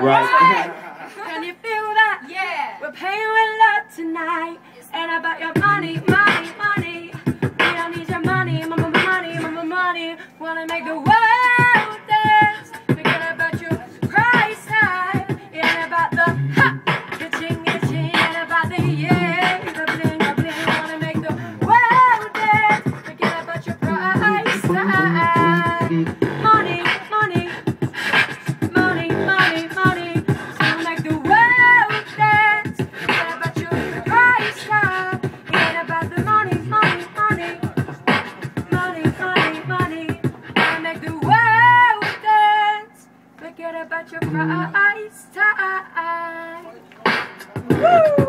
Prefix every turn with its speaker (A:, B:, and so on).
A: Right. Can you feel that?
B: Yeah.
A: We're paying with love tonight. And about your money, money, money. We don't need your money, mama, money, mama, money. Wanna make the world dance. Forget about your price tag. And about the your price tag. Woo!